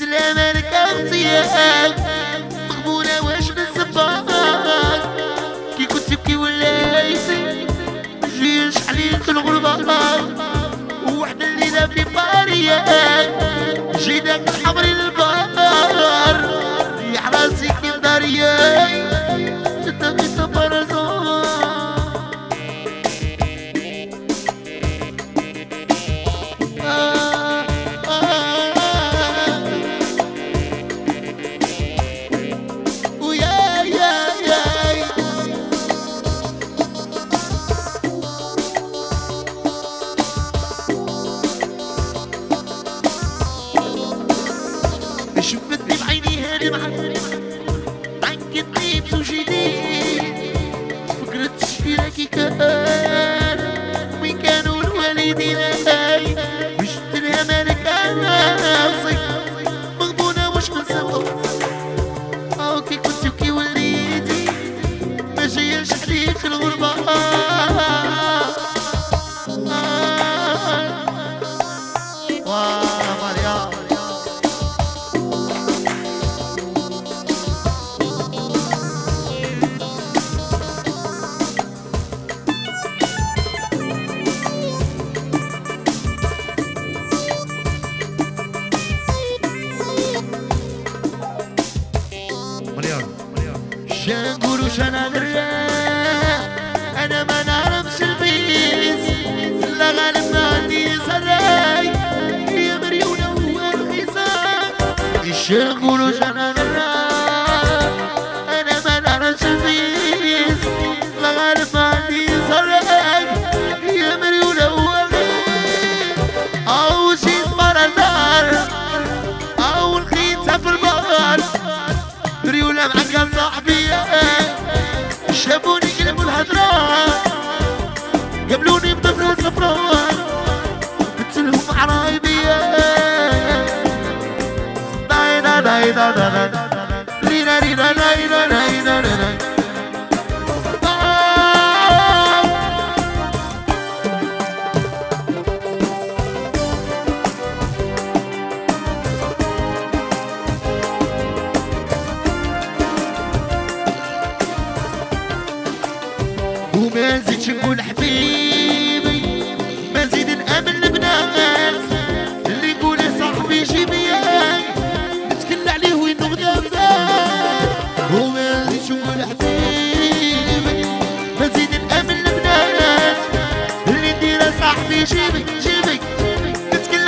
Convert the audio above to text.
بالسلامة لك اغتيال مقبولة واش نسباك كي كنت تبكي ولا يسي جيش عليك الغربة وحدة الليلة في باريا جيدك حمري هاني معك عنكتني بسوجيني فكرت شفيرك كان وين كانوا الوالدين وشت لها مالك راسي مغبونة شنقول وش أنا درا أنا ما شافوني قلبوا الهضرة قبلوني بضفرة صفراء قلت لهم عرايبي دايدا دايدا دايدا رينا زيدش نقول حبيبي ما زيد نامن البنات. اللي يقول صاحبي جيبي نتكل عليه وين غدا وما زيدش نقول حبيبي ما زيد نامن البنات. اللي ندير صاحبي جيبي جيبي نتكل